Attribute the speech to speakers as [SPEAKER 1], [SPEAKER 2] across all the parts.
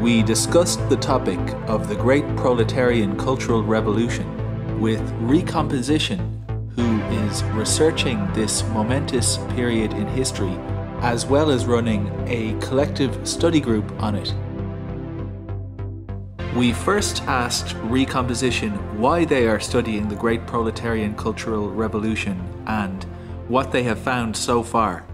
[SPEAKER 1] we discussed the topic of the Great Proletarian Cultural Revolution with Recomposition, who is researching this momentous period in history as well as running a collective study group on it. We first asked Recomposition why they are studying the Great Proletarian Cultural Revolution and what they have found so far.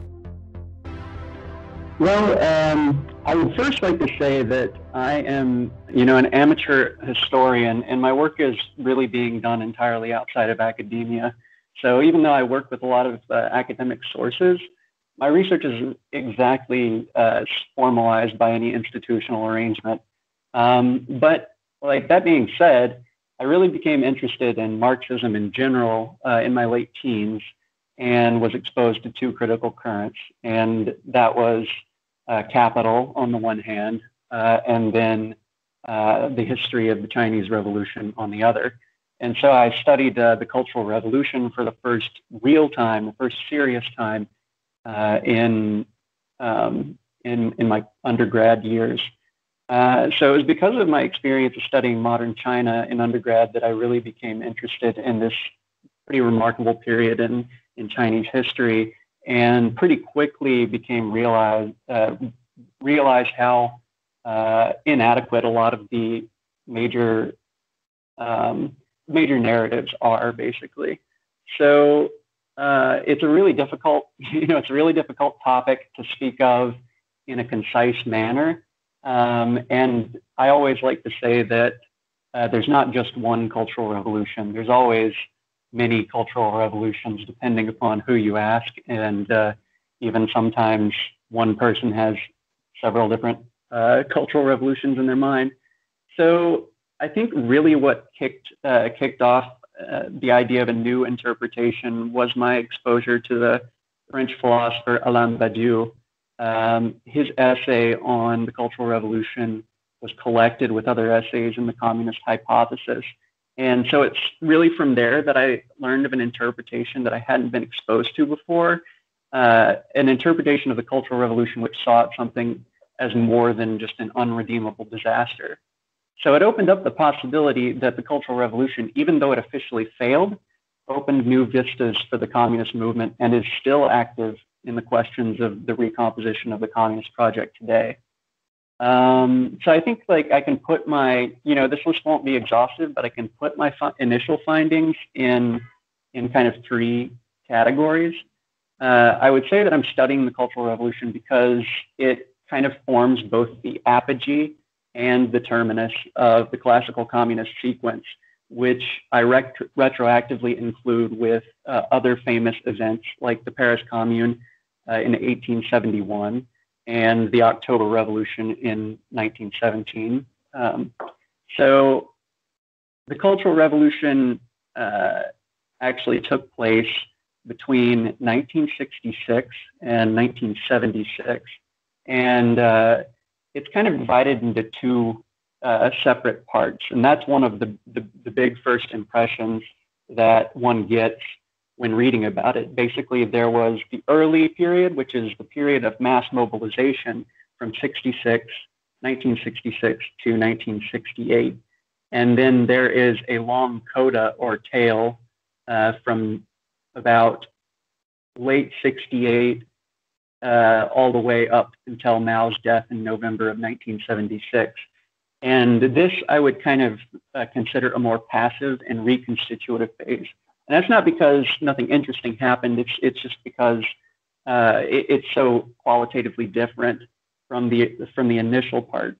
[SPEAKER 2] Well, um, I would first like to say that I am, you know, an amateur historian, and my work is really being done entirely outside of academia. So even though I work with a lot of uh, academic sources, my research isn't exactly uh, formalized by any institutional arrangement. Um, but like that being said, I really became interested in Marxism in general uh, in my late teens and was exposed to two critical currents. And that was capital on the one hand, uh, and then uh, the history of the Chinese Revolution on the other. And so I studied uh, the Cultural Revolution for the first real time, the first serious time uh, in, um, in, in my undergrad years. Uh, so it was because of my experience of studying modern China in undergrad that I really became interested in this pretty remarkable period in, in Chinese history and pretty quickly became realized, uh, realized how uh, inadequate a lot of the major um, major narratives are basically. So uh, it's a really difficult, you know, it's a really difficult topic to speak of in a concise manner. Um, and I always like to say that uh, there's not just one cultural revolution. There's always many cultural revolutions, depending upon who you ask, and uh, even sometimes one person has several different uh, cultural revolutions in their mind. So I think really what kicked uh, kicked off uh, the idea of a new interpretation was my exposure to the French philosopher Alain Badiou. Um, his essay on the Cultural Revolution was collected with other essays in the Communist Hypothesis. And so it's really from there that I learned of an interpretation that I hadn't been exposed to before, uh, an interpretation of the Cultural Revolution which saw it something as more than just an unredeemable disaster. So it opened up the possibility that the Cultural Revolution, even though it officially failed, opened new vistas for the communist movement and is still active in the questions of the recomposition of the communist project today. Um, so I think like I can put my, you know, this list won't be exhaustive, but I can put my fi- initial findings in in kind of three categories. Uh, I would say that I'm studying the Cultural Revolution because it kind of forms both the apogee and the terminus of the classical communist sequence, which I rec- retroactively include with uh, other famous events like the Paris Commune uh, in 1871 and the October Revolution in 1917. Um, so the Cultural Revolution uh, actually took place between 1966 and 1976. And uh, it's kind of divided into two uh, separate parts. And that's one of the, the, the, big first impressions that one gets when reading about it. Basically, there was the early period, which is the period of mass mobilization from 66, 1966 to 1968. And then there is a long coda or tail uh, from about late 68 uh, all the way up until Mao's death in November of 1976. And this I would kind of uh, consider a more passive and reconstitutive phase. And that's not because nothing interesting happened. It's it's just because uh, it, it's so qualitatively different from the from the initial part.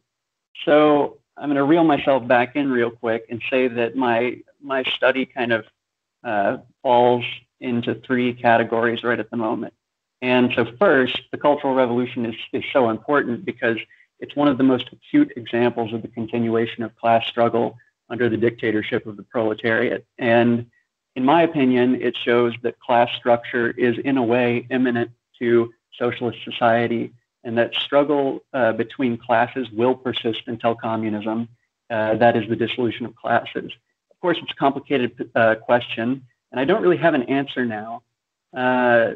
[SPEAKER 2] So I'm going to reel myself back in real quick and say that my my study kind of uh, falls into three categories right at the moment. And so, first, the Cultural Revolution is, is so important because it's one of the most acute examples of the continuation of class struggle under the dictatorship of the proletariat. And in my opinion, it shows that class structure is, in a way, immanent to socialist society and that struggle uh, between classes will persist until communism. Uh, that is the dissolution of classes. Of course, it's a complicated uh, question, and I don't really have an answer now. Uh,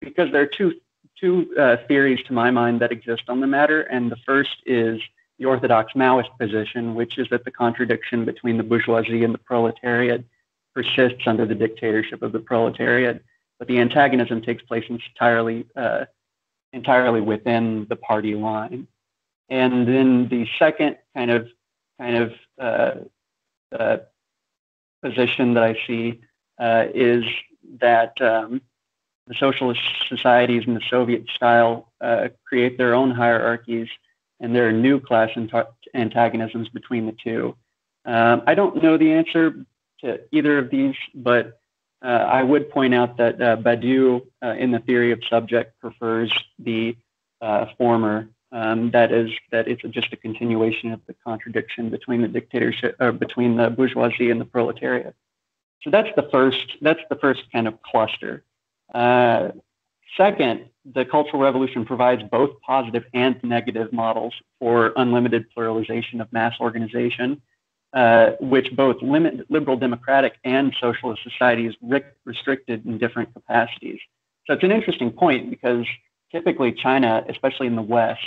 [SPEAKER 2] because there are two two uh, theories to my mind that exist on the matter, and the first is the orthodox Maoist position, which is that the contradiction between the bourgeoisie and the proletariat persists under the dictatorship of the proletariat, but the antagonism takes place entirely uh, entirely within the party line. And then the second kind of kind of uh, uh, position that I see uh, is that um, the socialist societies in the Soviet style uh, create their own hierarchies, and there are new class antagonisms between the two. Um, I don't know the answer to either of these, but uh, I would point out that uh, Badiou, uh, in the theory of subject, prefers the uh, former. Um, that is, that it's just a continuation of the contradiction between the dictatorship, or between the bourgeoisie and the proletariat. So that's the first. That's the first kind of cluster. Uh, second, the Cultural Revolution provides both positive and negative models for unlimited pluralization of mass organization, uh, which both limit liberal democratic and socialist societies restricted in different capacities. So it's an interesting point because typically China, especially in the West,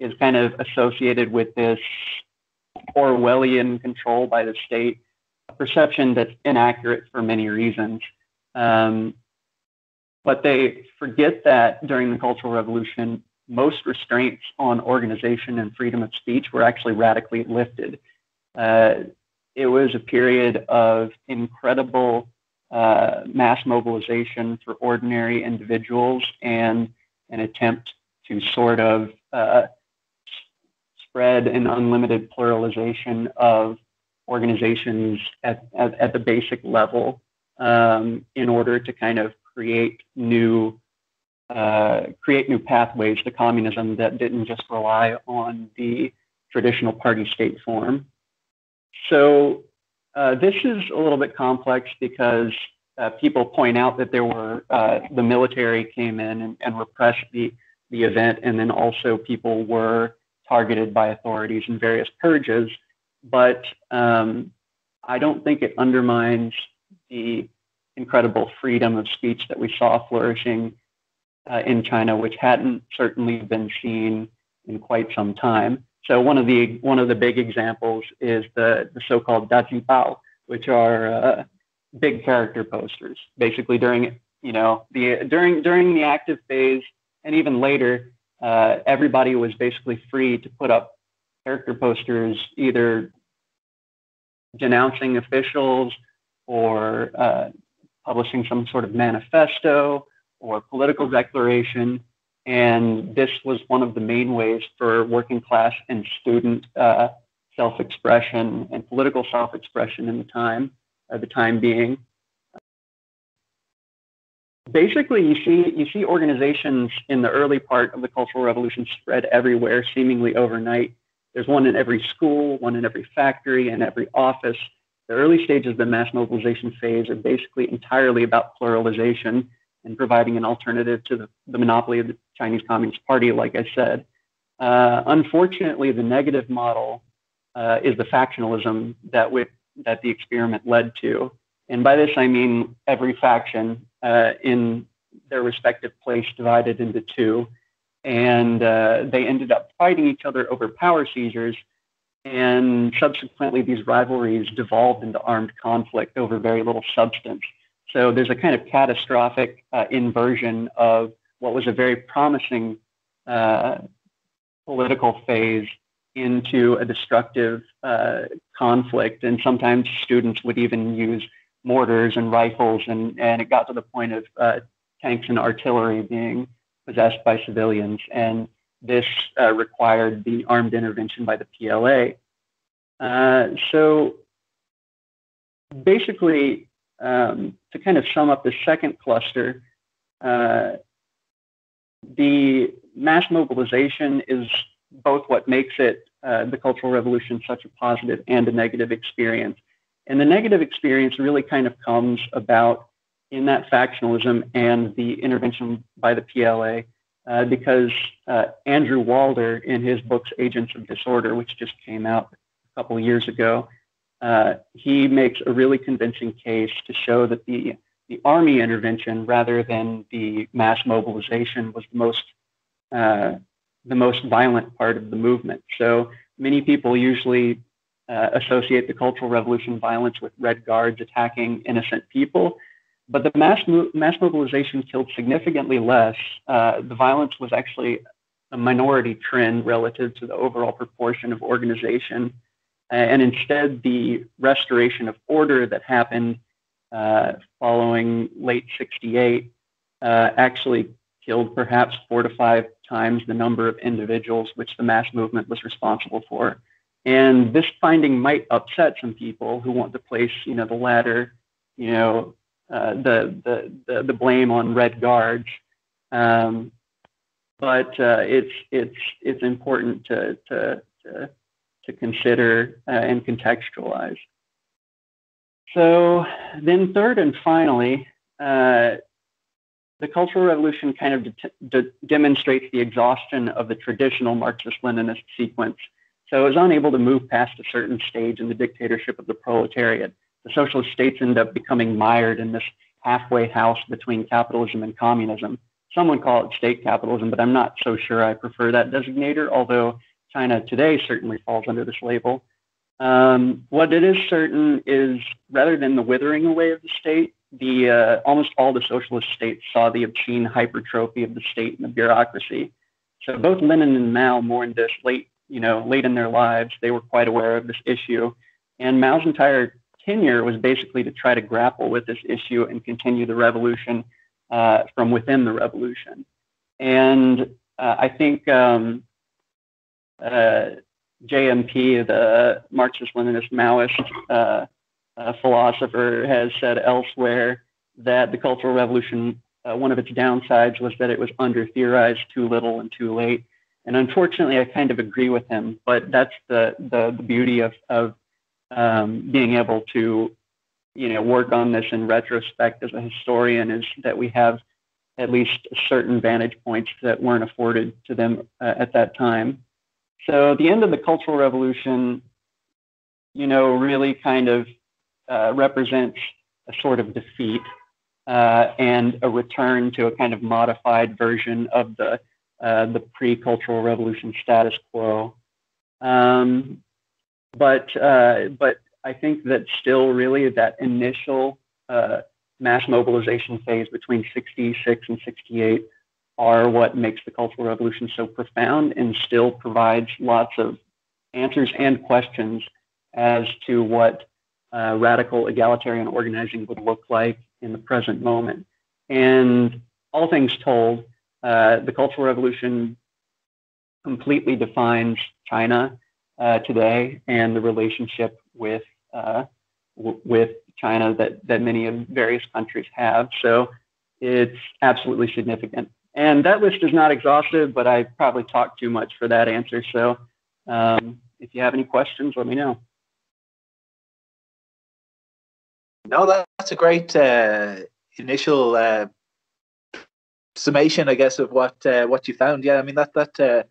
[SPEAKER 2] is kind of associated with this Orwellian control by the state, a perception that's inaccurate for many reasons. Um, but they forget that during the Cultural Revolution, most restraints on organization and freedom of speech were actually radically lifted. Uh, it was a period of incredible uh, mass mobilization for ordinary individuals and an attempt to sort of uh, spread an unlimited pluralization of organizations at, at, at the basic level um, in order to kind of create new uh, create new pathways to communism that didn't just rely on the traditional party state form. So uh, this is a little bit complex because uh, people point out that there were uh, the military came in and, and, repressed the the event, and then also people were targeted by authorities in various purges. But um, I don't think it undermines the incredible freedom of speech that we saw flourishing uh, in China, which hadn't certainly been seen in quite some time. So one of the one of the big examples is the, the so-called dazibao, which are uh, big character posters. Basically, during you know the during during the active phase and even later, uh, everybody was basically free to put up character posters, either denouncing officials or uh, publishing some sort of manifesto or political declaration. And this was one of the main ways for working class and student uh, self expression and political self expression in the time, uh, the time being. Basically, you see, you see organizations in the early part of the Cultural Revolution spread everywhere, seemingly overnight. There's one in every school, one in every factory, and every office the early stages of the mass mobilization phase are basically entirely about pluralization and providing an alternative to the, the monopoly of the Chinese Communist Party, like I said. Uh, unfortunately, the negative model uh, is the factionalism that, we, that the experiment led to. And by this, I mean every faction uh, in their respective place divided into two. And uh, they ended up fighting each other over power seizures and subsequently, these rivalries devolved into armed conflict over very little substance. So there's a kind of catastrophic uh, inversion of what was a very promising uh, political phase into a destructive uh, conflict. And sometimes students would even use mortars and rifles, and, and it got to the point of uh, tanks and artillery being possessed by civilians. And this uh, required the armed intervention by the PLA. Uh, so basically, um, to kind of sum up the second cluster, uh, the mass mobilization is both what makes it uh, the Cultural Revolution such a positive and a negative experience. And the negative experience really kind of comes about in that factionalism and the intervention by the PLA uh, because uh, Andrew Walder, in his books Agents of Disorder, which just came out a couple years ago, he makes a really convincing case to show that the, the army intervention, rather than the mass mobilization, was the most uh, the most violent part of the movement. So many people usually uh, associate the Cultural Revolution violence with Red Guards attacking innocent people. But the mass, mo- mass mobilization killed significantly less. Uh, the violence was actually a minority trend relative to the overall proportion of organization. And instead, the restoration of order that happened uh, following late 68 uh, actually killed perhaps four to five times the number of individuals which the mass movement was responsible for. And this finding might upset some people who want to place, you know, the latter, you know, uh, the, the, the, the, blame on red guards. Um, but uh, it's, it's, it's important to, to, to, to consider uh, and contextualize. So then third and finally, uh, the Cultural Revolution kind of de- de- demonstrates the exhaustion of the traditional Marxist-Leninist sequence. So it was unable to move past a certain stage in the dictatorship of the proletariat. The socialist states end up becoming mired in this halfway house between capitalism and communism. Some would call it state capitalism, but I'm not so sure I prefer that designator, although China today certainly falls under this label. Um, what it is certain is rather than the withering away of the state, the uh, almost all the socialist states saw the obscene hypertrophy of the state and the bureaucracy. So both Lenin and Mao mourned this late, you know, late in their lives. They were quite aware of this issue, and Mao's entire tenure was basically to try to grapple with this issue and continue the revolution uh, from within the revolution. And uh, I think um, JMP, the Marxist-Leninist Maoist uh, uh, philosopher, has said elsewhere that the Cultural Revolution, uh, one of its downsides was that it was under theorized too little and too late. And unfortunately, I kind of agree with him. But that's the the, the beauty of of um, being able to, you know, work on this in retrospect as a historian is that we have at least certain vantage points that weren't afforded to them uh, at that time. So the end of the Cultural Revolution, you know, really kind of uh, represents a sort of defeat uh, and a return to a kind of modified version of the uh, the pre-Cultural Revolution status quo. Um, but uh, but I think that still really that initial uh, mass mobilization phase between 66 and 68 are what makes the Cultural Revolution so profound and still provides lots of answers and questions as to what uh, radical egalitarian organizing would look like in the present moment. And all things told, uh, the Cultural Revolution completely defines China uh, today and the relationship with uh, w- with China that that many of various countries have. So it's absolutely significant. And that list is not exhaustive, but I probably talked too much for that answer. So um, if you have any questions, let me know.
[SPEAKER 3] No, that's a great uh, initial uh, summation, I guess, of what uh, what you found. Yeah, I mean that that uh,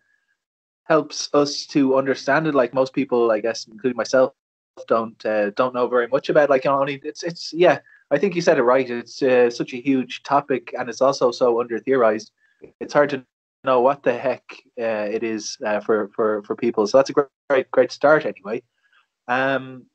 [SPEAKER 3] helps us to understand it. Like most people, I guess, including myself, don't uh, don't know very much about. Like, you know, only it's it's yeah. I think you said it right. It's uh, such a huge topic, and it's also so under theorized. It's hard to know what the heck uh, it is uh, for for for people. So that's a great great, great start anyway. Um,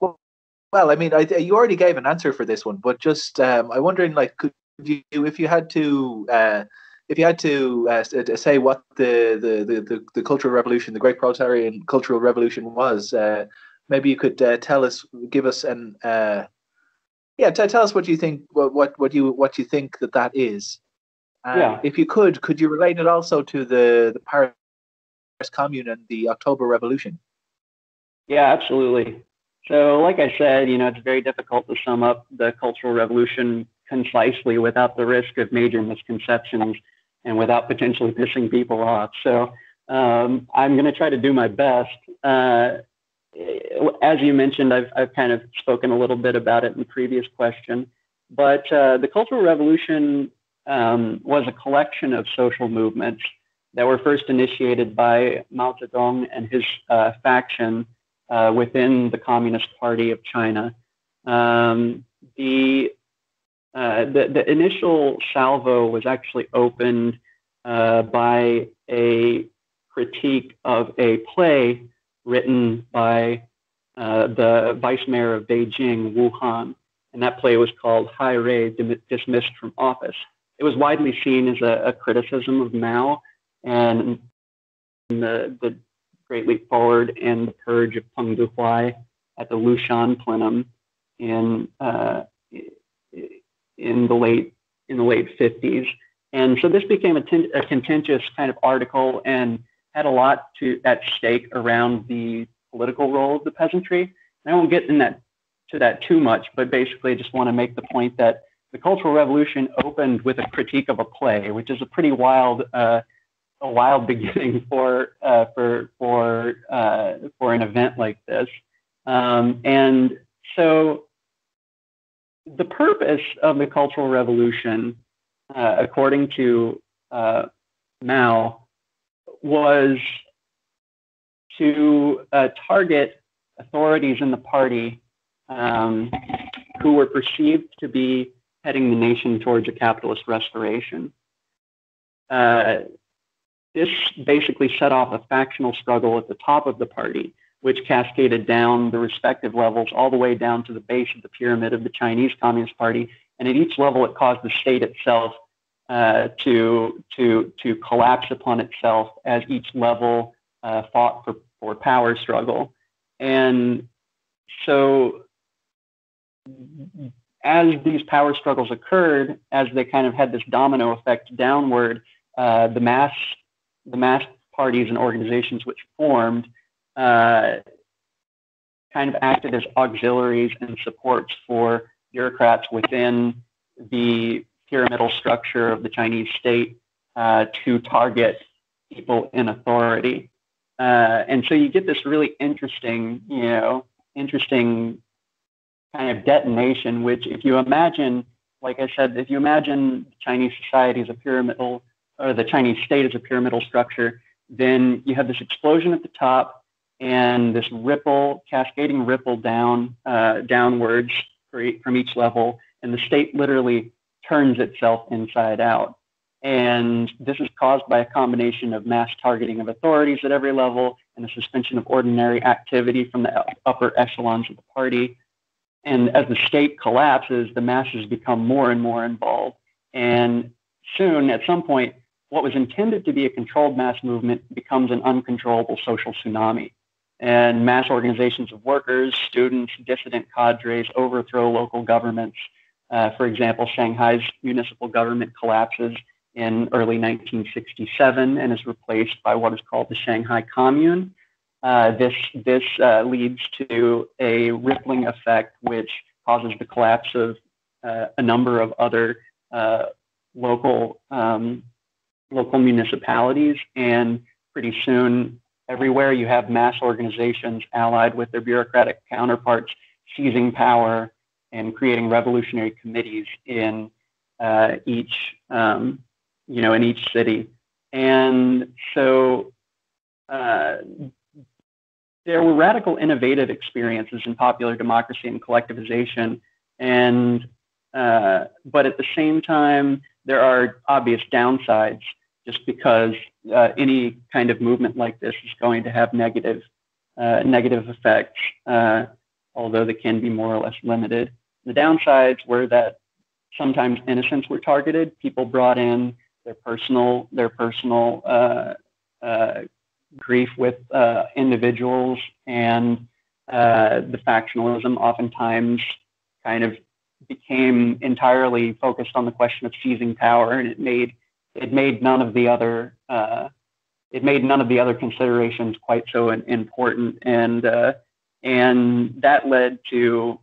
[SPEAKER 3] well, I mean, I, you already gave an answer for this one, but just um, I'm wondering, like, could you, if you had to, uh, if you had to uh, say what the, the the, the the cultural revolution, the great proletarian cultural revolution was, uh, maybe you could uh, tell us, give us an uh, yeah, t- tell us what you think. What, what what you what you think that that is. yeah. If you could, could you relate it also to the the Paris Commune and the October Revolution?
[SPEAKER 2] Yeah, absolutely. So, like I said, you know, it's very difficult to sum up the Cultural Revolution concisely without the risk of major misconceptions and without potentially pissing people off. So, um, I'm going to try to do my best. Uh, as you mentioned, I've, I've kind of spoken a little bit about it in the previous question, but uh, the Cultural Revolution um, was a collection of social movements that were first initiated by Mao Zedong and his uh, faction uh, within the Communist Party of China. Um, the, uh, the, the initial salvo was actually opened uh, by a critique of a play written by uh, the vice mayor of Beijing, Wu Han. And that play was called Hai Rui Dismissed from Office. It was widely seen as a, a criticism of Mao and the, the Great Leap Forward and the purge of Peng Dehuai at the Lushan plenum in uh, in the late in the late 50s. And so this became a, ten, a, contentious kind of article and had a lot to at stake around the political role of the peasantry. And I won't get in that to that too much, but basically I just want to make the point that the Cultural Revolution opened with a critique of a play, which is a pretty wild uh, a wild beginning for uh, for for uh, for an event like this. Um, and so the purpose of the Cultural Revolution, uh, according to uh, Mao, was to uh, target authorities in the party um, who were perceived to be heading the nation towards a capitalist restoration. Uh, this basically set off a factional struggle at the top of the party, which cascaded down the respective levels all the way down to the base of the pyramid of the Chinese Communist Party. And at each level, it caused the state itself uh, to, to, to collapse upon itself as each level uh, fought for, for power struggle. And so, as these power struggles occurred, as they kind of had this domino effect downward, uh, the mass the mass parties and organizations which formed uh, kind of acted as auxiliaries and supports for bureaucrats within the pyramidal structure of the Chinese state uh, to target people in authority. Uh, and so you get this really interesting, you know, interesting kind of detonation, which if you imagine, like I said, if you imagine Chinese society as a pyramidal or the Chinese state as a pyramidal structure, then you have this explosion at the top and this ripple, cascading ripple down uh, downwards from each level, and the state literally turns itself inside out. And this is caused by a combination of mass targeting of authorities at every level and the suspension of ordinary activity from the upper echelons of the party. And as the state collapses, the masses become more and more involved. And soon, at some point, what was intended to be a controlled mass movement becomes an uncontrollable social tsunami. And mass organizations of workers, students, dissident cadres overthrow local governments. Uh, for example, Shanghai's municipal government collapses in early 1967 and is replaced by what is called the Shanghai Commune. Uh, this this uh, leads to a rippling effect, which causes the collapse of uh, a number of other uh, local um, local municipalities, and pretty soon everywhere you have mass organizations allied with their bureaucratic counterparts seizing power and creating revolutionary committees in uh, each um, you know in each city and so uh, there were radical innovative experiences in popular democracy and collectivization and uh, but at the same time there are obvious downsides just because uh, any kind of movement like this is going to have negative uh, negative effects, uh, although they can be more or less limited. The downsides were that sometimes innocents were targeted. People brought in their personal their personal uh, uh, grief with uh, individuals, and the factionalism oftentimes kind of became entirely focused on the question of seizing power, and it made it made none of the other uh, it made none of the other considerations quite so important, and uh, and that led to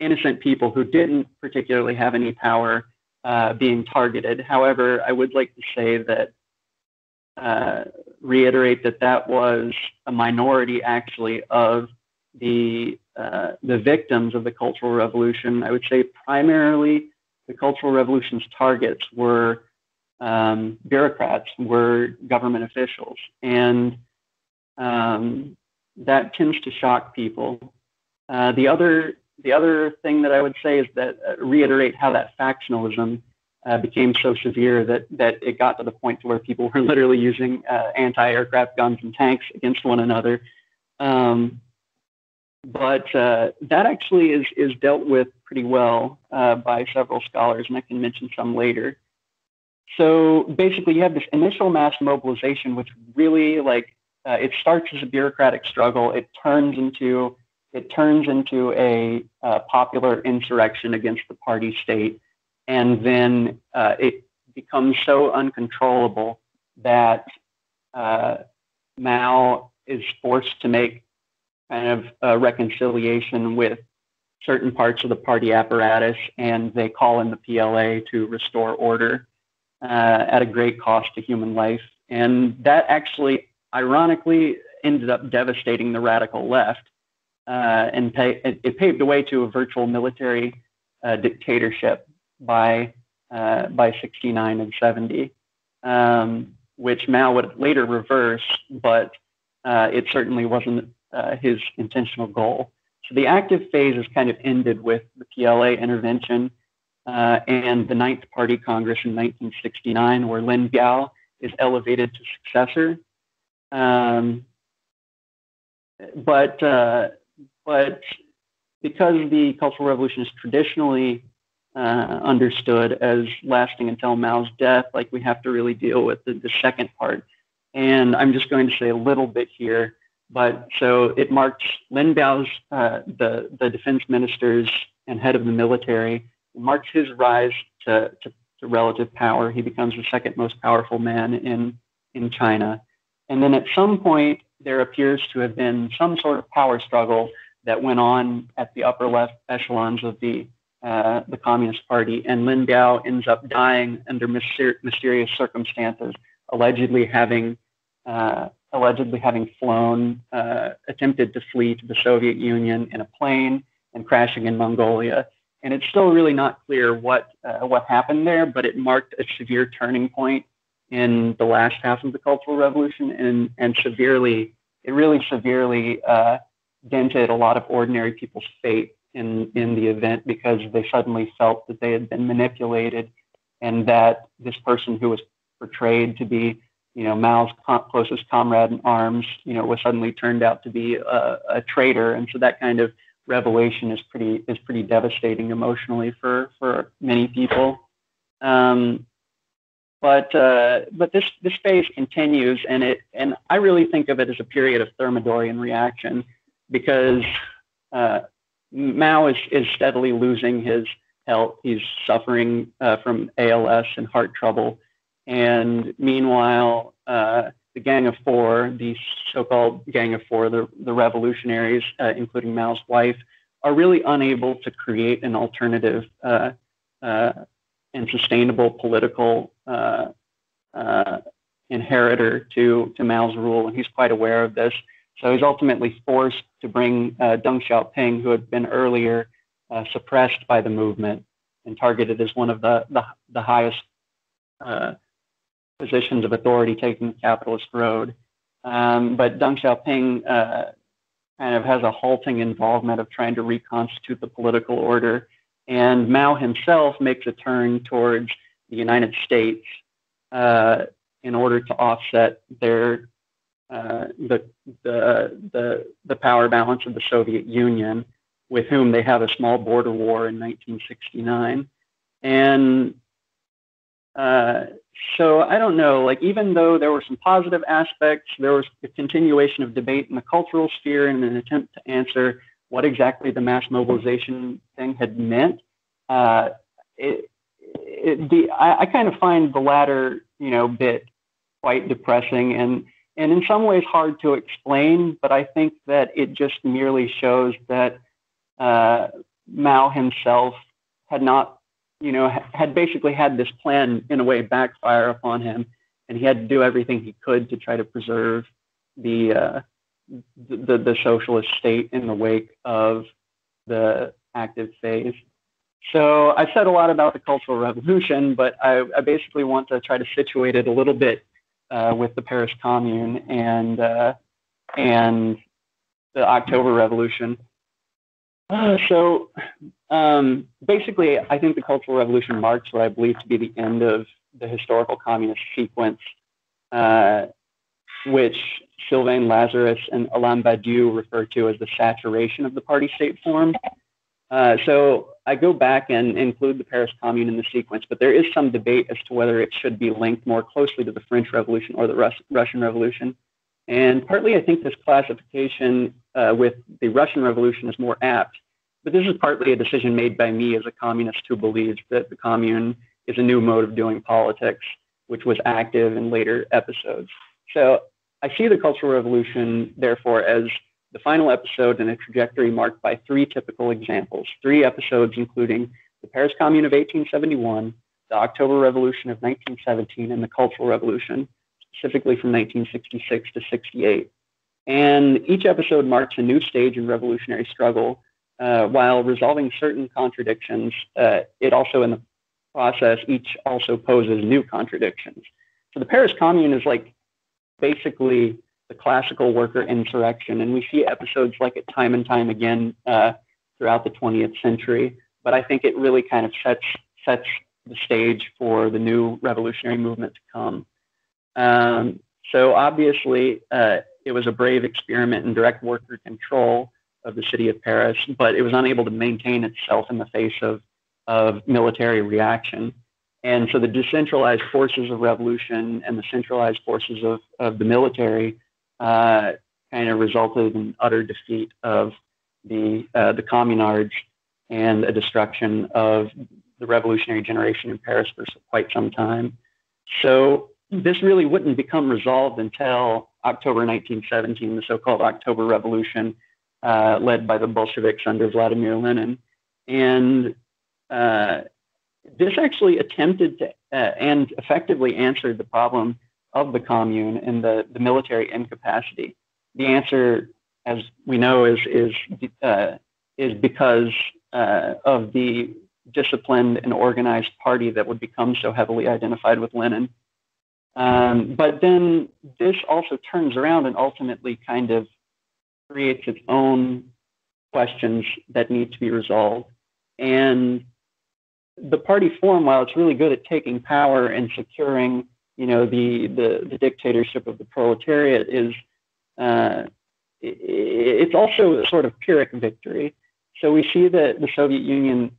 [SPEAKER 2] innocent people who didn't particularly have any power uh, being targeted. However, I would like to say that uh, reiterate that that was a minority actually of the uh, the victims of the Cultural Revolution. I would say primarily the Cultural Revolution's targets were um, bureaucrats were government officials. And um, that tends to shock people. Uh, the other the other thing that I would say is that uh, reiterate how that factionalism uh, became so severe that that it got to the point to where people were literally using uh, anti-aircraft guns and tanks against one another. Um, but uh, that actually is is dealt with pretty well uh, by several scholars, and I can mention some later. So basically, you have this initial mass mobilization, which really like uh, it starts as a bureaucratic struggle. It turns into it turns into a uh, popular insurrection against the party state, and then uh, it becomes so uncontrollable that uh, Mao is forced to make kind of a reconciliation with certain parts of the party apparatus, and they call in the PLA to restore order uh, at a great cost to human life. And that actually, ironically, ended up devastating the radical left, and pay, it, it, paved the way to a virtual military uh, dictatorship by uh, by 69 and 70, um, which Mao would later reverse, but uh, it certainly wasn't uh, his intentional goal. So the active phase is kind of ended with the PLA intervention uh, and the Ninth Party Congress in 1969, where Lin Biao is elevated to successor. Um, but uh, but because the Cultural Revolution is traditionally uh, understood as lasting until Mao's death, like we have to really deal with the, the second part. And I'm just going to say a little bit here but so it marked Lin Biao's, uh, the, the defense minister's and head of the military, it marks his rise to, to, to, relative power. He becomes the second most powerful man in, in China. And then at some point, there appears to have been some sort of power struggle that went on at the upper left echelons of the, uh, the Communist Party. And Lin Biao ends up dying under myster- mysterious circumstances, allegedly having uh, allegedly having flown, uh, attempted to flee to the Soviet Union in a plane and crashing in Mongolia. And it's still really not clear what uh, what happened there, but it marked a severe turning point in the last half of the Cultural Revolution, and and severely, it really severely uh, dented a lot of ordinary people's fate in in the event because they suddenly felt that they had been manipulated, and that this person who was portrayed to be you know, Mao's closest comrade in arms, you know, was suddenly turned out to be a, a traitor, and so that kind of revelation is pretty is pretty devastating emotionally for for many people. Um, but uh, but this this phase continues, and it and I really think of it as a period of Thermidorian reaction because uh, Mao is is steadily losing his health. He's suffering uh, from ALS and heart trouble. And meanwhile, uh, the Gang of Four, the so-called Gang of Four, the, the revolutionaries, uh, including Mao's wife, are really unable to create an alternative uh, uh and sustainable political inheritor to, to Mao's rule, and he's quite aware of this. So he's ultimately forced to bring Deng Xiaoping, who had been earlier suppressed by the movement and targeted as one of the, the, the highest positions of authority taking the capitalist road. Um, but Deng Xiaoping uh, kind of has a halting involvement of trying to reconstitute the political order. And Mao himself makes a turn towards the United States uh, in order to offset their uh, the, the, the, the power balance of the Soviet Union, with whom they had a small border war in 1969. And uh, so I don't know, like even though there were some positive aspects, there was a continuation of debate in the cultural sphere in an attempt to answer what exactly the mass mobilization thing had meant. Uh, it, it, the, I, I, kind of find the latter, you know, bit quite depressing and and in some ways hard to explain. But I think that it just merely shows that uh, Mao himself had not you know, had basically had this plan in a way backfire upon him, and he had to do everything he could to try to preserve the uh, the, the socialist state in the wake of the active phase. So I've said a lot about the Cultural Revolution, but I, I basically want to try to situate it a little bit uh, with the Paris Commune and uh, and the October Revolution. Uh, so um, basically, I think the Cultural Revolution marks what I believe to be the end of the historical communist sequence. Uh, which Sylvain Lazarus and Alain Badiou refer to as the saturation of the party state form. Uh, so I go back and include the Paris Commune in the sequence, but there is some debate as to whether it should be linked more closely to the French Revolution or the Rus- Russian Revolution. And partly, I think this classification uh, with the Russian Revolution is more apt, but this is partly a decision made by me as a communist who believes that the commune is a new mode of doing politics, which was active in later episodes. So I see the Cultural Revolution, therefore, as the final episode in a trajectory marked by three typical examples, three episodes including the Paris Commune of 1871, the October Revolution of 1917, and the Cultural Revolution, specifically from 1966 to 68. And each episode marks a new stage in revolutionary struggle. Uh, while resolving certain contradictions, uh, it also, in the process, each also poses new contradictions. So the Paris Commune is like basically the classical worker insurrection. And we see episodes like it time and time again uh, throughout the 20th century. But I think it really kind of sets sets the stage for the new revolutionary movement to come. Um, so obviously, uh, it was a brave experiment in direct worker control of the city of Paris, but it was unable to maintain itself in the face of, of military reaction. And so the decentralized forces of revolution and the centralized forces of, of the military uh, kind of resulted in utter defeat of the uh, the communards and a destruction of the revolutionary generation in Paris for quite some time. So this really wouldn't become resolved until October 1917, the so-called October Revolution, uh, led by the Bolsheviks under Vladimir Lenin, and uh, this actually attempted to uh, and effectively answered the problem of the commune and the, the military incapacity? The answer, as we know, is is uh, is because uh, of the disciplined and organized party that would become so heavily identified with Lenin. Um, but then this also turns around and ultimately kind of creates its own questions that need to be resolved. And the party form, while it's really good at taking power and securing you know, the, the, the dictatorship of the proletariat is, uh, it's also a sort of Pyrrhic victory. So we see that the Soviet Union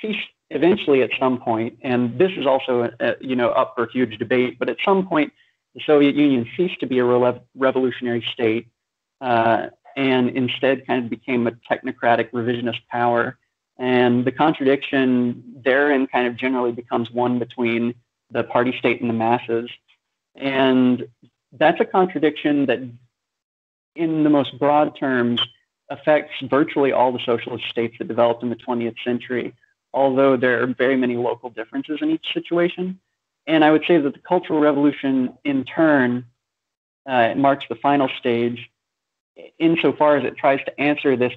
[SPEAKER 2] ceased eventually at some point, and this is also, uh, you know, up for huge debate, but at some point, the Soviet Union ceased to be a revolutionary state uh, and instead kind of became a technocratic revisionist power. And the contradiction therein kind of generally becomes one between the party state and the masses. And that's a contradiction that, in the most broad terms, affects virtually all the socialist states that developed in the 20th century, although there are very many local differences in each situation. And I would say that the Cultural Revolution, in turn, uh, marks the final stage insofar as it tries to answer this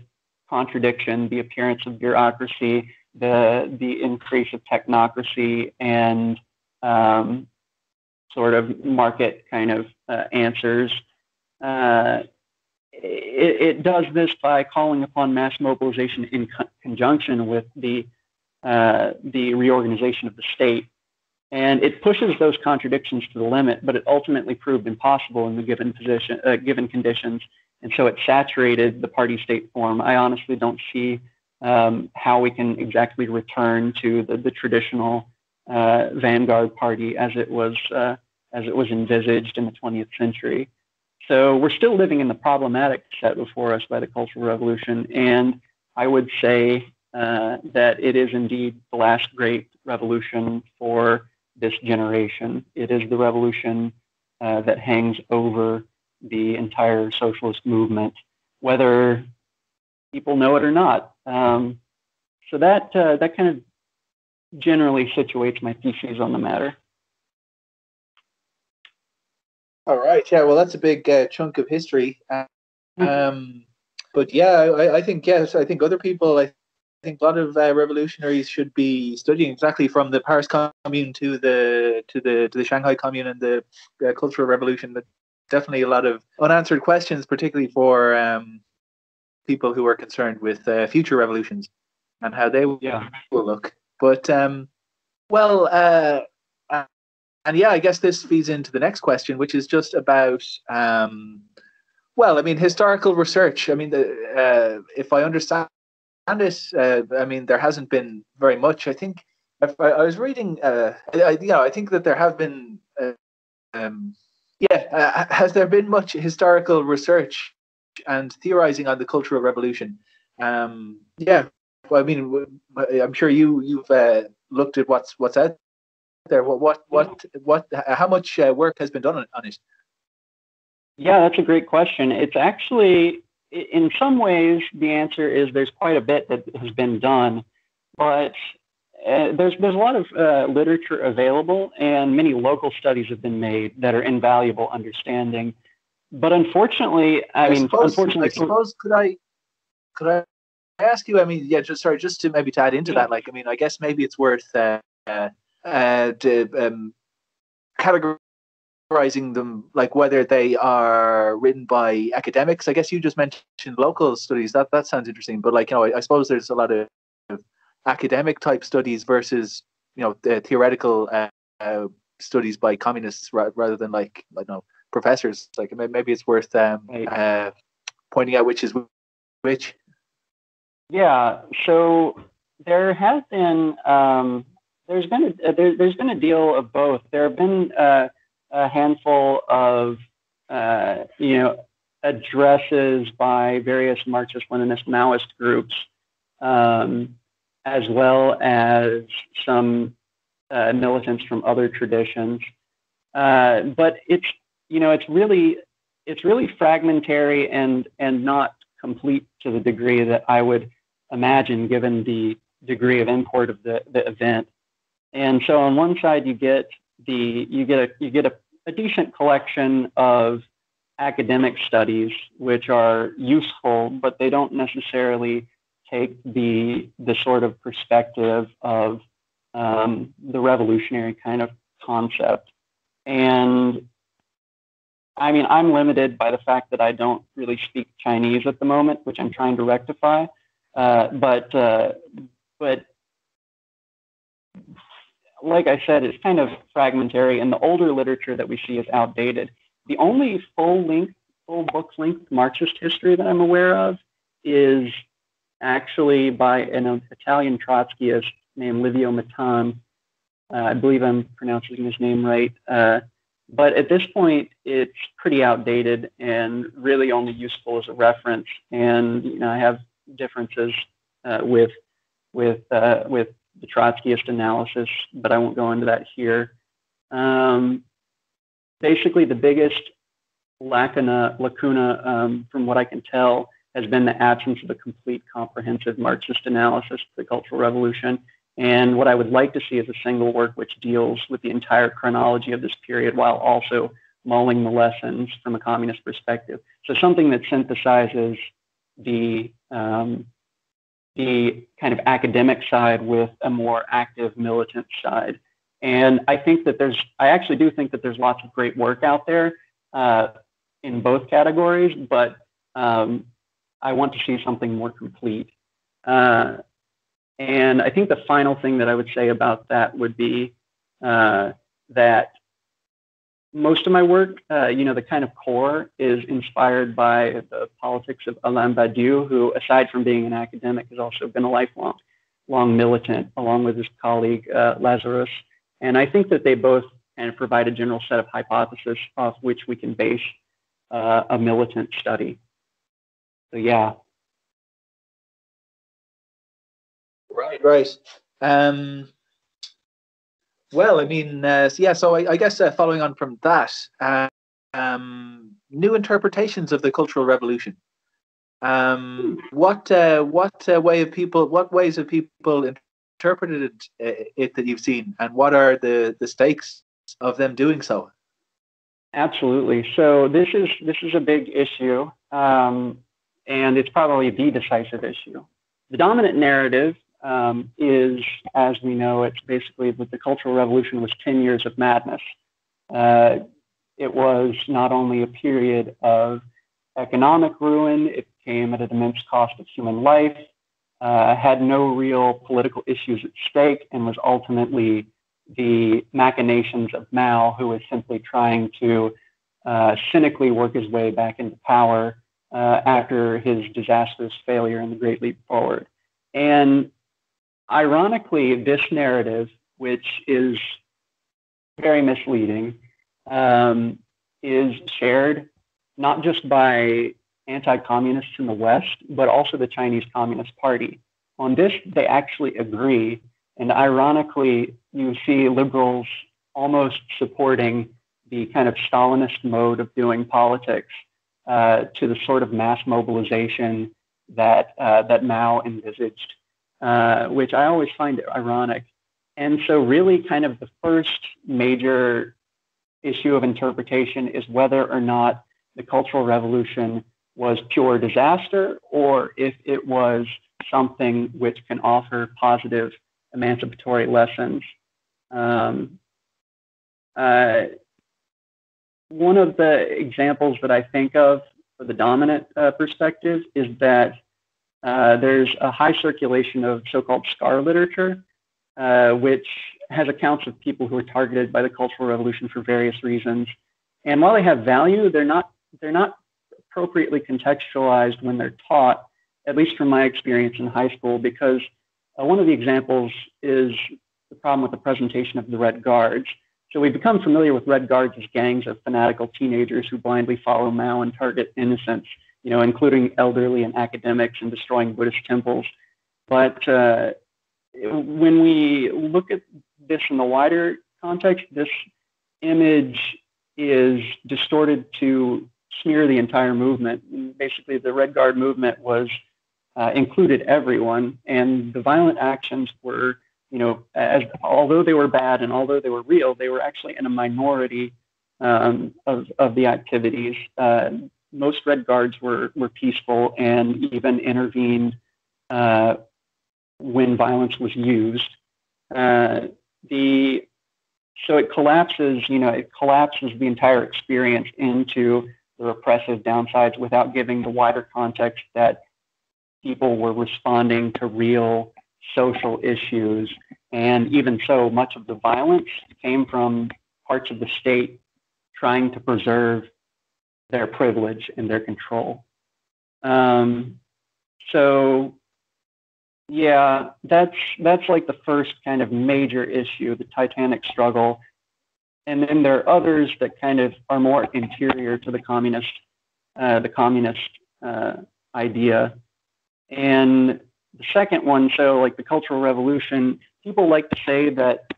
[SPEAKER 2] contradiction the appearance of bureaucracy, the, the increase of technocracy, and um, sort of market kind of uh, answers. Uh, it, it, does this by calling upon mass mobilization in co- conjunction with the uh, the reorganization of the state, and it pushes those contradictions to the limit. But it ultimately proved impossible in the given position, uh, given conditions, and so it saturated the party-state form. I honestly don't see um, how we can exactly return to the, the traditional uh, vanguard party as it was uh, as it was envisaged in the 20th century. So we're still living in the problematic set before us by the Cultural Revolution, and I would say uh, that it is indeed the last great revolution for this generation. It is the revolution uh, that hangs over the entire socialist movement, whether people know it or not. Um, so that uh, that kind of generally situates my theses on the matter.
[SPEAKER 3] All right. Yeah. Well, that's a big uh, chunk of history. Mm-hmm. Um, but yeah, I, I, think yes. I think other people. I think a lot of uh, revolutionaries should be studying exactly from the Paris Commune to the to the to the Shanghai Commune and the uh, Cultural Revolution. But definitely a lot of unanswered questions, particularly for um, people who are concerned with uh, future revolutions and how they
[SPEAKER 2] yeah.
[SPEAKER 3] will look. But um, well, uh, and yeah, I guess this feeds into the next question, which is just about, um, well, I mean, historical research. I mean, the, uh, if I understand it, uh, I mean, there hasn't been very much. I think I, I was reading, uh, I, you know, I think that there have been, uh, um, yeah, uh, has there been much historical research and theorizing on the Cultural Revolution? Um, yeah, I mean, I'm sure you you've uh, looked at what's what's out there. What what what what? How much uh, work has been done on, it?
[SPEAKER 2] Yeah, that's a great question. It's actually, in some ways, the answer is there's quite a bit that has been done, but uh, there's there's a lot of uh, literature available, and many local studies have been made that are invaluable understanding. But unfortunately, I, I mean, suppose, unfortunately,
[SPEAKER 3] I suppose could I could I ask you? I mean, yeah, just sorry, just to maybe to add into that, like, I mean, I guess maybe it's worth uh, uh, to, um, categorizing them, like whether they are written by academics. I guess you just mentioned local studies. That that sounds interesting, but like you know, I, I suppose there's a lot of academic type studies versus you know the theoretical uh, uh, studies by communists ra- rather than like I don't know professors. Like maybe it's worth um, uh, pointing out which is which.
[SPEAKER 2] Yeah. So there has been um, there's been a, there, has been a deal of both. There have been uh, a handful of uh, you know addresses by various Marxist Leninist Maoist groups, um, as well as some uh, militants from other traditions. Uh, but it's you know it's really it's really fragmentary and and not complete to the degree that I would imagine, given the degree of import of the, the event. And so on one side, you get the you get a you get a, a decent collection of academic studies which are useful, but they don't necessarily take the the sort of perspective of um, the revolutionary kind of concept. And I mean, I'm limited by the fact that I don't really speak Chinese at the moment, which I'm trying to rectify. Uh, but uh, but like I said, it's kind of fragmentary, and the older literature that we see is outdated. The only full length, full book length Marxist history that I'm aware of is actually by an Italian Trotskyist named Livio Maitan. Uh, I believe I'm pronouncing his name right. Uh, but at this point, it's pretty outdated and really only useful as a reference. And you know, I have differences uh, with with uh, with the Trotskyist analysis, but I won't go into that here. Um, basically, the biggest lacuna, lacuna um, from what I can tell, has been the absence of a complete comprehensive Marxist analysis of the Cultural Revolution. And what I would like to see is a single work which deals with the entire chronology of this period while also mulling the lessons from a communist perspective. So something that synthesizes the um, the kind of academic side with a more active militant side. And I think that there's, I actually do think that there's lots of great work out there uh, in both categories, but um, I want to see something more complete. Uh, and I think the final thing that I would say about that would be uh, that most of my work, uh, you know, the kind of core is inspired by the politics of Alain Badiou, who, aside from being an academic, has also been a lifelong long militant, along with his colleague uh, Lazarus. And I think that they both kind of provide a general set of hypotheses off which we can base uh, a militant study. So, yeah.
[SPEAKER 3] Right, right. Um, well, I mean, uh, yeah. So I, I guess uh, following on from that, uh, um, new interpretations of the Cultural Revolution. Um, what uh, what uh, way of people? What ways have people interpreted it, uh, it that you've seen, and what are the the stakes of them doing so?
[SPEAKER 2] Absolutely. So this is this is a big issue, um, and it's probably the decisive issue. The dominant narrative um, is, as we know, it's basically that the Cultural Revolution was 10 years of madness. Uh, it was not only a period of economic ruin, it came at an immense cost of human life, uh, had no real political issues at stake, and was ultimately the machinations of Mao, who was simply trying to uh, cynically work his way back into power uh, after his disastrous failure in the Great Leap Forward. And ironically, this narrative, which is very misleading, um, is shared not just by anti communists in the West, but also the Chinese Communist Party. On this, they actually agree. And ironically, you see liberals almost supporting the kind of Stalinist mode of doing politics uh, to the sort of mass mobilization that, uh, that Mao envisaged, uh, which I always find ironic. And so, really, kind of the first major issue of interpretation is whether or not the Cultural Revolution was pure disaster or if it was something which can offer positive emancipatory lessons. Um, uh, one of the examples that I think of for the dominant uh, perspective is that uh, there's a high circulation of so called scar literature, uh, which has accounts of people who were targeted by the Cultural Revolution for various reasons. And while they have value, they're not they're not appropriately contextualized when they're taught, at least from my experience in high school, because uh, one of the examples is the problem with the presentation of the Red Guards. So we become familiar with Red Guards as gangs of fanatical teenagers who blindly follow Mao and target innocents, you know, including elderly and academics and destroying Buddhist temples. But uh, when we look at this in the wider context, this image is distorted to smear the entire movement. Basically, the Red Guard movement was uh, included everyone, and the violent actions were, you know, as although they were bad and although they were real, they were actually in a minority um, of of the activities. Uh, most Red Guards were were peaceful and even intervened uh, when violence was used. Uh, the so it collapses, you know, it collapses the entire experience into the repressive downsides without giving the wider context that people were responding to real social issues. And even so, much of the violence came from parts of the state trying to preserve their privilege and their control. Um, so, yeah, that's that's like the first kind of major issue, the Titanic struggle and then there are others that kind of are more interior to the communist, uh, the communist uh, idea. And the second one, so like the Cultural Revolution, people like to say that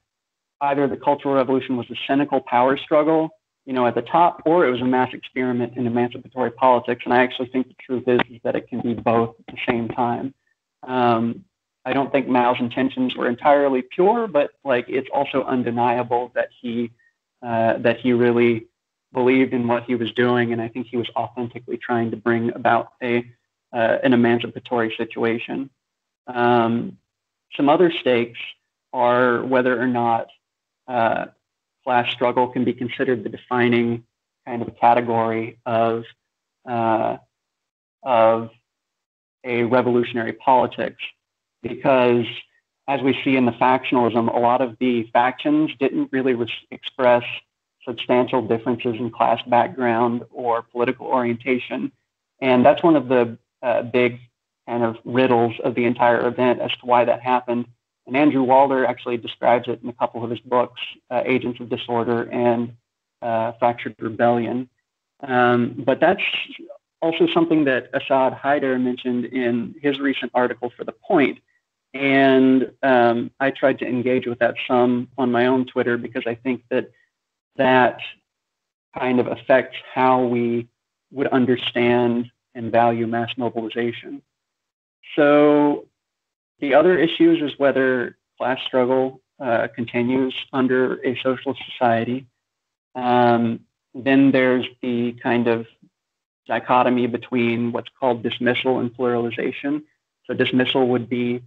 [SPEAKER 2] either the Cultural Revolution was a cynical power struggle, you know, at the top, or it was a mass experiment in emancipatory politics. And I actually think the truth is, is that it can be both at the same time. Um, I don't think Mao's intentions were entirely pure, but like it's also undeniable that he uh, that he really believed in what he was doing, and I think he was authentically trying to bring about a uh, an emancipatory situation. Um, some other stakes are whether or not uh, class struggle can be considered the defining kind of category of uh, of a revolutionary politics, because as we see in the factionalism, a lot of the factions didn't really re- express substantial differences in class background or political orientation. And that's one of the uh, big kind of riddles of the entire event as to why that happened. And Andrew Walder actually describes it in a couple of his books, uh, Agents of Disorder and uh, Fractured Rebellion. Um, but that's also something that Asad Haider mentioned in his recent article for The Point. And um, I tried to engage with that some on my own Twitter because I think that that kind of affects how we would understand and value mass mobilization. So the other issues is whether class struggle uh, continues under a socialist society. Um, then there's the kind of dichotomy between what's called dismissal and pluralization. So dismissal would be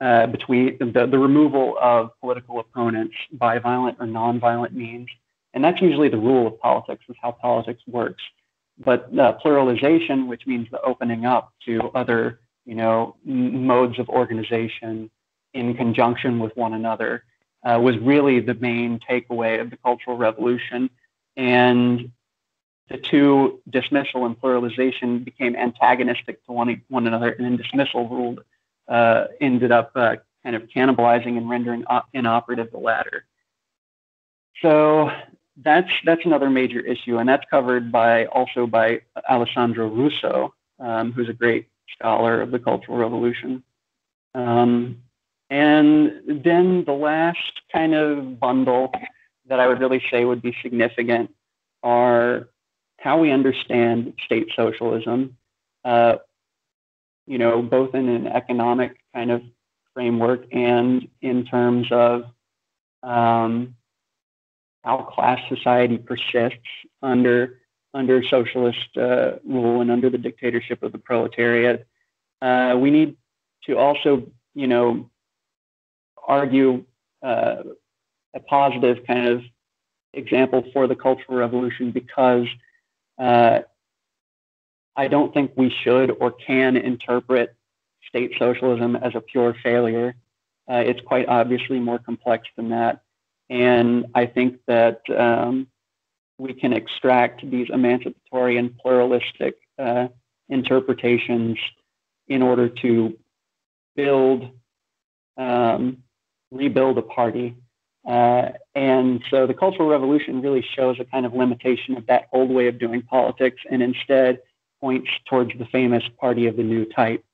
[SPEAKER 2] uh, between the, the removal of political opponents by violent or nonviolent means. And that's usually the rule of politics, is how politics works. But uh, pluralization, which means the opening up to other, you know, modes of organization in conjunction with one another, uh, was really the main takeaway of the Cultural Revolution. And the two, dismissal and pluralization, became antagonistic to one, one another, and then dismissal ruled, uh, ended up uh, kind of cannibalizing and rendering inoperative the latter. So that's that's another major issue, and that's covered by also by Alessandro Russo, um, who's a great scholar of the Cultural Revolution. Um, and then the last kind of bundle that I would really say would be significant are how we understand state socialism, uh, you know, both in an economic kind of framework and in terms of um, how class society persists under under socialist uh, rule and under the dictatorship of the proletariat. Uh, we need to also, you know, argue uh, a positive kind of example for the Cultural Revolution because uh, I don't think we should or can interpret state socialism as a pure failure. Uh, it's quite obviously more complex than that. And I think that um, we can extract these emancipatory and pluralistic uh, interpretations in order to build, um, rebuild a party. Uh, and so the Cultural Revolution really shows a kind of limitation of that old way of doing politics and instead points towards the famous party of the new type.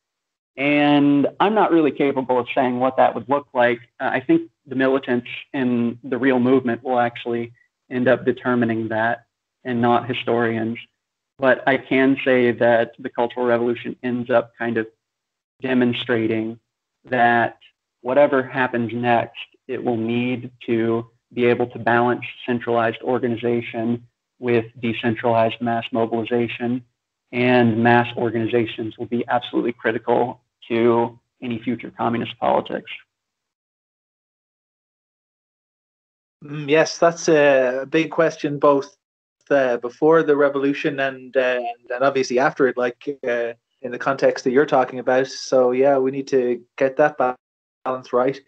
[SPEAKER 2] And I'm not really capable of saying what that would look like. Uh, I think the militants in the real movement will actually end up determining that and not historians. But I can say that the Cultural Revolution ends up kind of demonstrating that whatever happens next, it will need to be able to balance centralized organization with decentralized mass mobilization. And mass organizations will be absolutely critical to any future communist politics.
[SPEAKER 3] Yes, that's a big question, both uh, before the revolution and, uh, and obviously after it, like uh, in the context that you're talking about. So yeah, we need to get that balance right.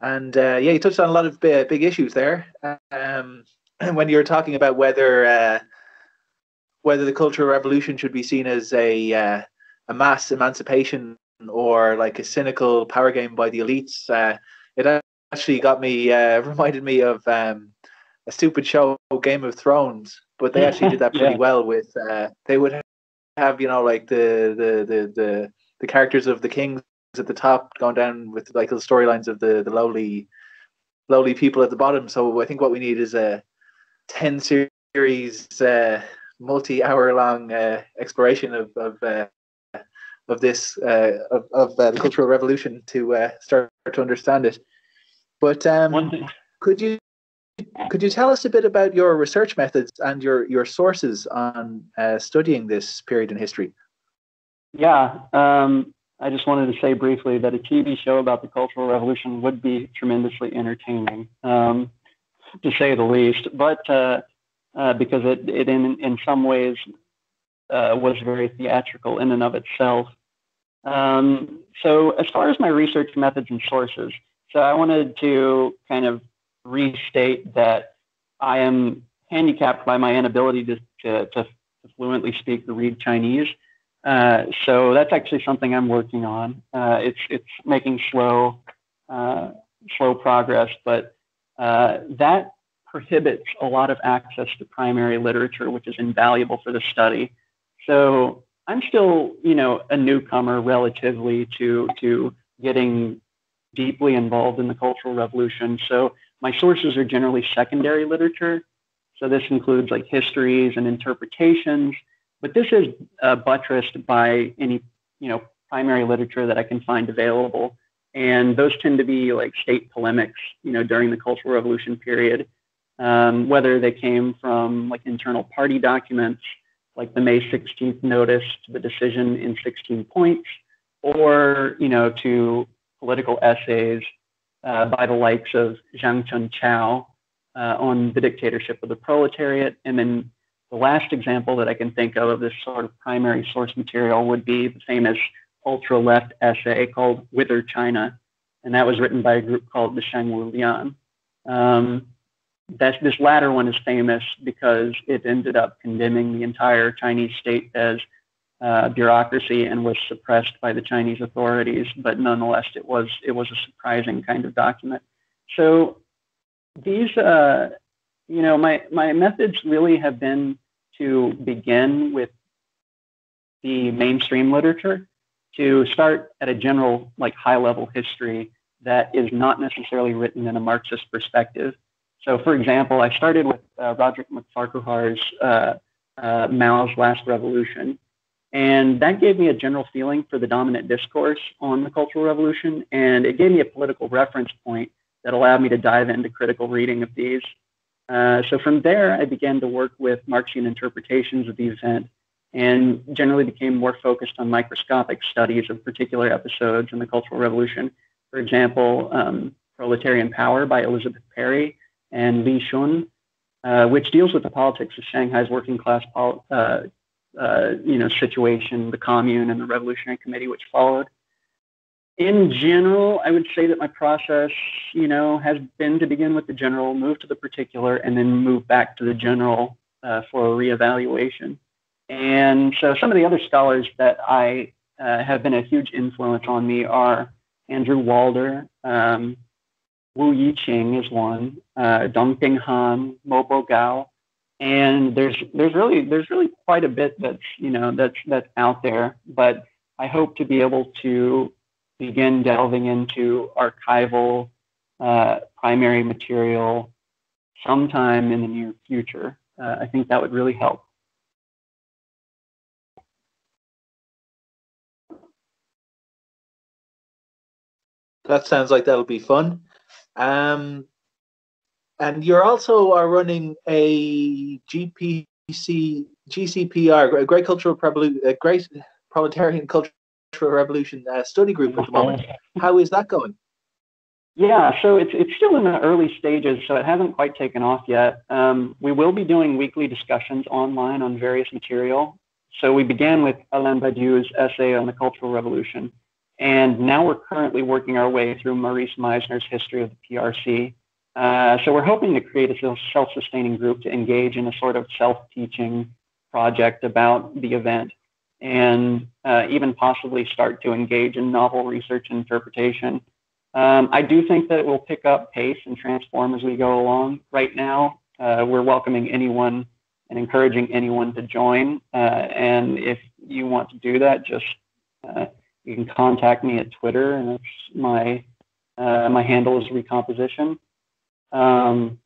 [SPEAKER 3] And uh, yeah, you touched on a lot of big, big issues there. Um, when you're talking about whether uh, whether the cultural revolution should be seen as a uh, a mass emancipation or like a cynical power game by the elites, it actually got me uh, reminded me of um, a stupid show, Game of Thrones. But they actually did that pretty yeah. well. With uh, they would have you know like the the the the, the characters of the kings at the top going down with like the storylines of the the lowly lowly people at the bottom. So I think what we need is a ten series uh, multi hour long uh, exploration of of uh, of this uh, of, of uh, the cultural revolution to uh, start to understand it. But um, could you could you tell us a bit about your research methods and your your sources on uh, studying this period in history?
[SPEAKER 2] Yeah, um, I just wanted to say briefly that a TV show about the Cultural Revolution would be tremendously entertaining, um, to say the least. But uh, uh, because it, it in in some ways uh, was very theatrical in and of itself. Um, so as far as my research methods and sources, so I wanted to kind of restate that I am handicapped by my inability to, to, to fluently speak or read Chinese. Uh, so that's actually something I'm working on. Uh, it's it's making slow uh, slow progress, but uh, that prohibits a lot of access to primary literature, which is invaluable for the study. So I'm still, you know, a newcomer relatively to to getting deeply involved in the Cultural Revolution. So my sources are generally secondary literature. So this includes like histories and interpretations, but this is uh, buttressed by any you know primary literature that I can find available. And those tend to be like state polemics, you know, during the Cultural Revolution period, um, whether they came from like internal party documents, like the May 16th notice to the decision in 16 points, or you know to political essays uh, by the likes of Zhang Chunqiao uh, on the dictatorship of the proletariat. And then the last example that I can think of of this sort of primary source material would be the famous ultra left essay called Whither China, and that was written by a group called the Shengwulian. Um, that, this latter one is famous because it ended up condemning the entire Chinese state as uh, bureaucracy and was suppressed by the Chinese authorities. But nonetheless, it was it was a surprising kind of document. So these, uh, you know, my my methods really have been to begin with the mainstream literature, to start at a general, like high level history that is not necessarily written in a Marxist perspective. So, for example, I started with uh, Roderick MacFarquhar's uh, uh, Mao's Last Revolution, and that gave me a general feeling for the dominant discourse on the Cultural Revolution, and it gave me a political reference point that allowed me to dive into critical reading of these. Uh, so from there, I began to work with Marxian interpretations of the event and generally became more focused on microscopic studies of particular episodes in the Cultural Revolution. For example, um, Proletarian Power by Elizabeth Perry and Li Xun, uh, which deals with the politics of Shanghai's working class pol- uh, you know, situation, the commune and the revolutionary committee which followed. In general, I would say that my process, you know, has been to begin with the general, move to the particular, and then move back to the general uh, for a reevaluation. And so some of the other scholars that I uh, have been a huge influence on me are Andrew Walder, um, Wu Yiching is one, uh, Dongping Han, Mobo Gao, and there's there's really there's really quite a bit that's you know that's that's out there but i hope to be able to begin delving into archival uh, primary material sometime in the near future. Uh, i think that would really help.
[SPEAKER 3] That sounds like that'll be fun. Um, and you're also are running a GPC GCPR, a Great Cultural a Great Proletarian Cultural Revolution uh, study group at the moment. How is that going?
[SPEAKER 2] Yeah, so it's it's still in the early stages, so it hasn't quite taken off yet. Um, we will be doing weekly discussions online on various material. So we began with Alain Badiou's essay on the Cultural Revolution, and now we're currently working our way through Maurice Meisner's History of the PRC. Uh, so we're hoping to create a self-sustaining group to engage in a sort of self-teaching project about the event and uh, even possibly start to engage in novel research and interpretation. Um, I do think that it will pick up pace and transform as we go along. Right now, uh, we're welcoming anyone and encouraging anyone to join. Uh, and if you want to do that, just uh, you can contact me at Twitter, and my my handle is recomposition. Um,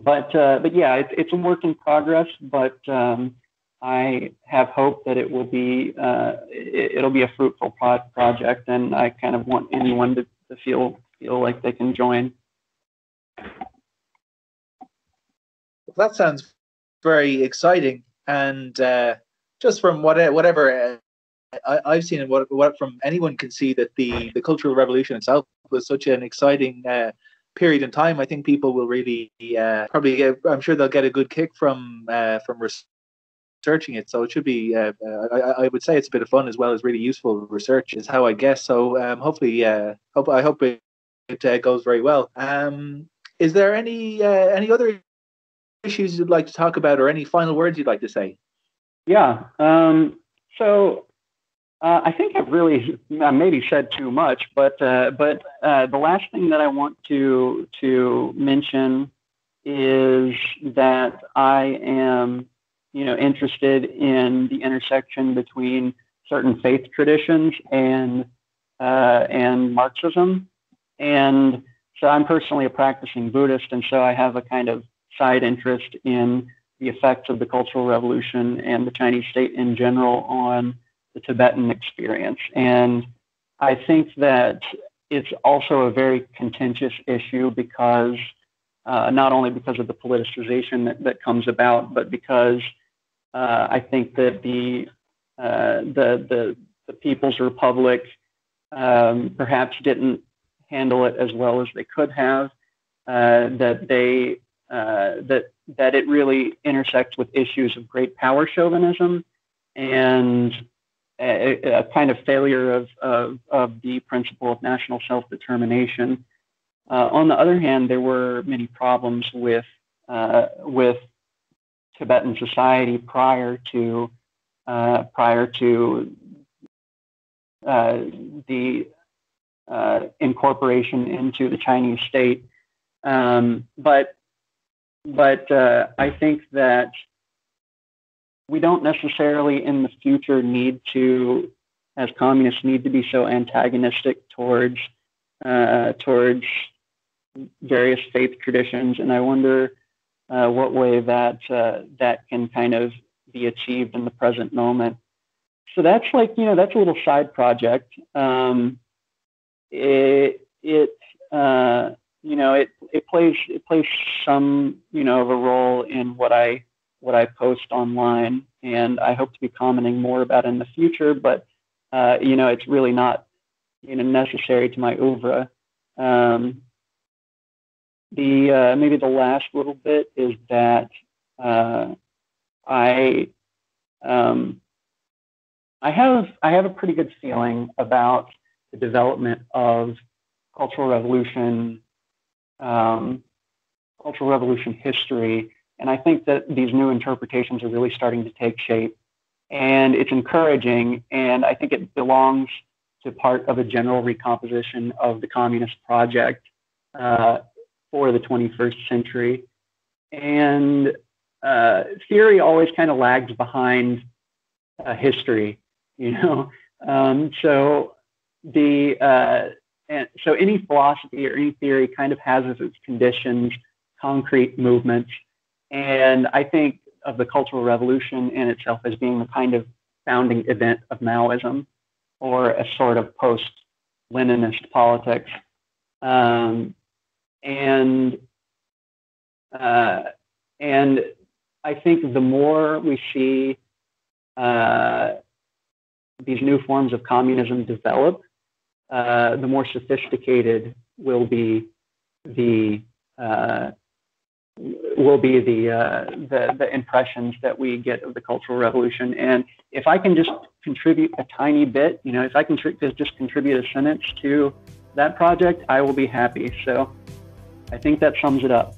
[SPEAKER 2] but uh, but yeah, it's it's a work in progress. But um, I have hope that it will be uh, it, will be a fruitful pro- project, and I kind of want anyone to, to feel feel like they can join.
[SPEAKER 3] That sounds very exciting, and uh, just from what whatever uh, I, have seen and what, what from anyone can see that the the cultural revolution itself was such an exciting uh, period in time, I think people will really uh, probably get, I'm sure they'll get a good kick from uh, from researching it. So it should be. Uh, uh, I, I, would say it's a bit of fun as well as really useful research is how I guess. So um, hopefully, uh, hope I hope it, it uh, goes very well. Um, is there any any other issues you'd like to talk about, or any final words you'd like to say?
[SPEAKER 2] Yeah. Um, so uh, I think I've really maybe said too much, but uh, but uh, the last thing that I want to to mention is that I am, you know, interested in the intersection between certain faith traditions and uh, and Marxism, and so I'm personally a practicing Buddhist, and so I have a kind of side interest in the effects of the Cultural Revolution and the Chinese state in general on the Tibetan experience. And I think that it's also a very contentious issue because uh, not only because of the politicization that, that comes about, but because uh, I think that the, uh, the, the, the People's Republic um, perhaps didn't handle it as well as they could have. Uh, that they uh, that that it really intersects with issues of great power chauvinism and a, kind of failure of, of, of the principle of national self determination. Uh, on the other hand, there were many problems with uh, with Tibetan society prior to uh, prior to uh, the uh, incorporation into the Chinese state. Um, but but uh, I think that we don't necessarily in the future need to, as communists, need to be so antagonistic towards uh, towards various faith traditions, and I wonder uh, what way that uh, that can kind of be achieved in the present moment. So that's like you know that's a little side project. Um, it it uh, you know it it plays it plays some you know of a role in what I what I post online, and I hope to be commenting more about in the future. But uh, you know it's really not you know necessary to my oeuvre. Um, the uh, maybe the last little bit is that uh, I um, I have I have a pretty good feeling about the development of cultural revolution, um, cultural revolution history, and I think that these new interpretations are really starting to take shape, and it's encouraging, and I think it belongs to part of a general recomposition of the communist project uh, for the 21st century. And uh, theory always kind of lags behind uh, history, you know. Um, so the uh, and so any philosophy or any theory kind of has as its conditions concrete movements, and I think of the Cultural Revolution in itself as being the kind of founding event of Maoism, or a sort of post-Leninist politics. Um, and uh, and I think the more we see uh, these new forms of communism develop, uh, the more sophisticated will be the uh, will be the, uh, the the impressions that we get of the Cultural Revolution. And if I can just contribute a tiny bit, you know, if I can tr- just contribute a sentence to that project, I will be happy. So I think that sums it up.